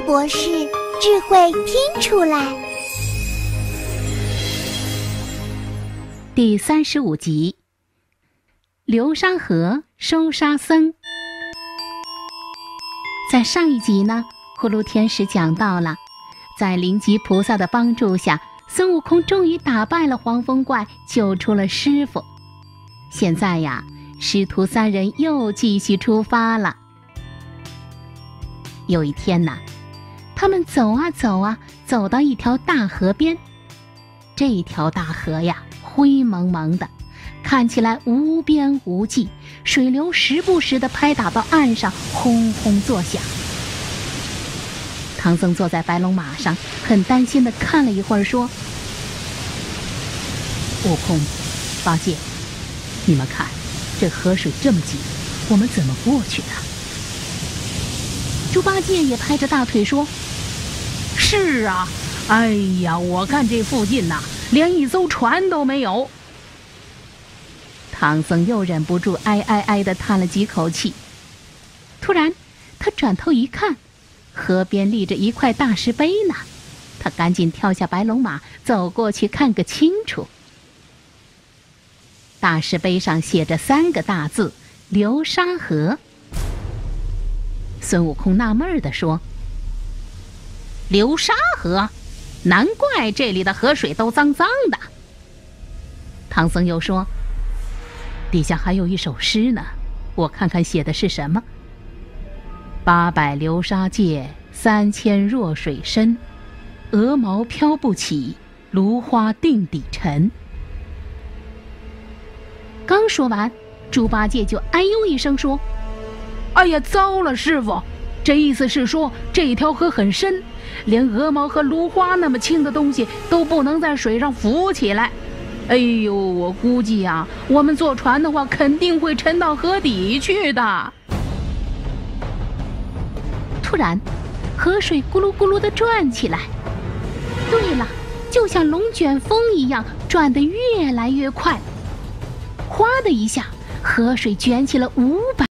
博士智慧听出来，第三十五集：流沙河收沙僧。在上一集呢，呼噜天使讲到了，在灵吉菩萨的帮助下，孙悟空终于打败了黄风怪，救出了师傅。现在呀，师徒三人又继续出发了。有一天呢，他们走啊走啊，走到一条大河边。这条大河呀，灰蒙蒙的，看起来无边无际，水流时不时的拍打到岸上，轰轰作响。唐僧坐在白龙马上，很担心的看了一会儿，说：“悟空，八戒，你们看，这河水这么急，我们怎么过去呢？”猪八戒也拍着大腿说：“是啊，哎呀，我看这附近呐，连一艘船都没有。”唐僧又忍不住哎哎哎的叹了几口气。突然，他转头一看，河边立着一块大石碑呢。他赶紧跳下白龙马，走过去看个清楚。大石碑上写着三个大字：“流沙河。”孙悟空纳闷儿地说：“流沙河，难怪这里的河水都脏脏的。”唐僧又说：“底下还有一首诗呢，我看看写的是什么。八百流沙界，三千弱水深，鹅毛飘不起，芦花定底沉。”刚说完，猪八戒就哎呦一声说。哎呀，糟了，师傅，这意思是说这条河很深，连鹅毛和芦花那么轻的东西都不能在水上浮起来。哎呦，我估计呀，我们坐船的话肯定会沉到河底去的。突然，河水咕噜咕噜的转起来。对了，就像龙卷风一样，转得越来越快。哗的一下，河水卷起了五百。